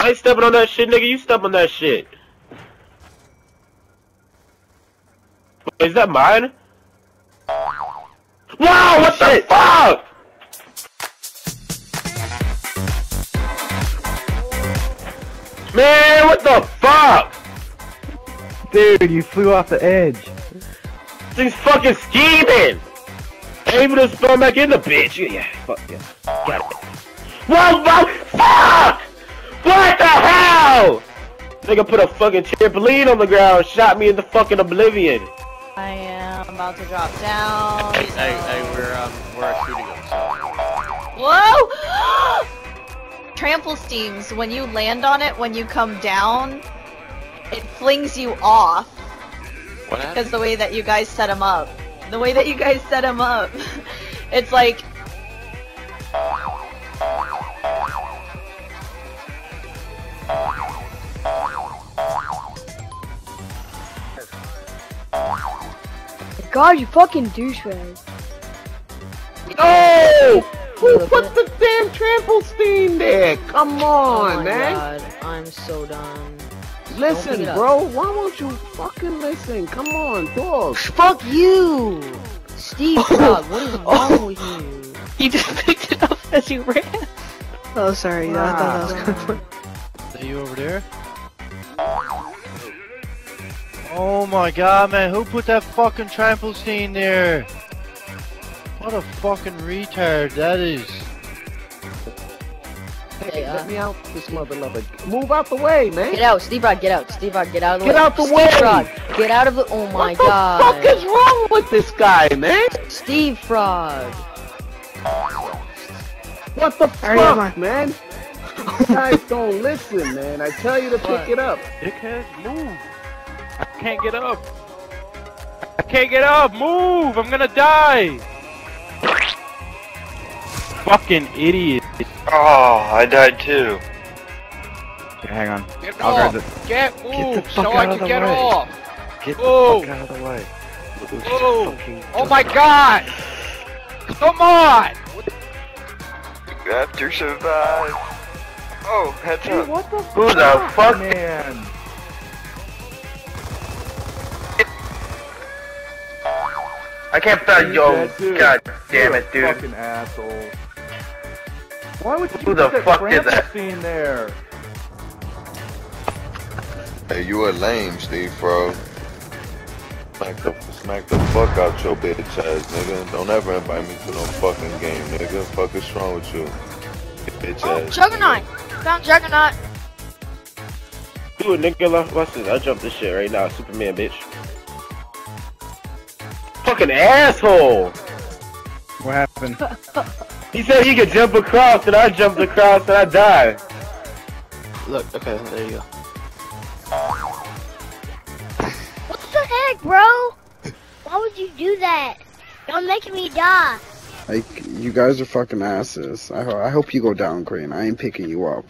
I ain't stepping on that shit, nigga. You step on that shit. Is that mine? Wow, what the fuck? Man, what the fuck? Dude, you flew off the edge. Thing's fucking scheming! Able to spawn back in the bitch. Yeah, fuck yeah. Got it. Whoa, whoa, fuck! What the hell? Nigga put a fucking trampoline on the ground, shot me into fucking oblivion. I am about to drop down. Hey, hey, hey, we're um, we're shooting them. So. Whoa! Trample steams. When you land on it, when you come down, it flings you off. What? Because the way that you guys set them up. The way that you guys set them up. it's like. God, you fucking douchebag. No! Who put the damn trampoline there? Come on, oh my man. God, I'm so done. Listen, pick it up. bro. Why won't you fucking listen? Come on, dog. Fuck you! Steve oh. Frog, what is wrong with you? He just picked it up as you ran. Oh, sorry. Yeah, I thought that was kind of funny. Are you over there? Oh my god, man, who put that fucking trampoline there? What a fucking retard that is. Hey, uh, let me out this mother lover. Move out the way, man. Get out, Steve Rod, get out. Steve Rod, get out of the Get way. out the Steve way. Frog, get out of the. Oh my god! what the god. fuck is wrong with this guy, man? Steve Frog. What the Alright, fuck, mind. man? You guys don't listen, man. I tell you to What? pick it up. Dickhead, move! I can't get up! I can't get up! Move! I'm gonna die! Fucking idiot. Oh, I died too. Okay, hang on. Get I'll grab off! Get the move fuck so out I of can the get way. off! Get Whoa. the fuck out of the way. Lucy, Whoa. Oh my god! Come on! You have to survive. Oh, heads up. what the Who the fuck? man? I can't find yo. God damn You're it, a dude. Fucking asshole. Why would you Who the put fuck that did that? scene there? Hey, you a lame, Steve, bro. Smack the, smack the fuck out your bitch ass, nigga. Don't ever invite me to no fucking game, nigga. Fuck is wrong with you? Bitch Oh, ass. Juggernaut! Found Juggernaut! Dude, nigga, watch this. I jump this shit right now. Superman, bitch. Fucking asshole! What happened? He said he could jump across, and I jumped across, and I died. Look, okay, there you go. What the heck, bro? Why would you do that? Don't make me die. Like, you guys are fucking asses. I, ho- I hope you go down, Crane. I ain't picking you up.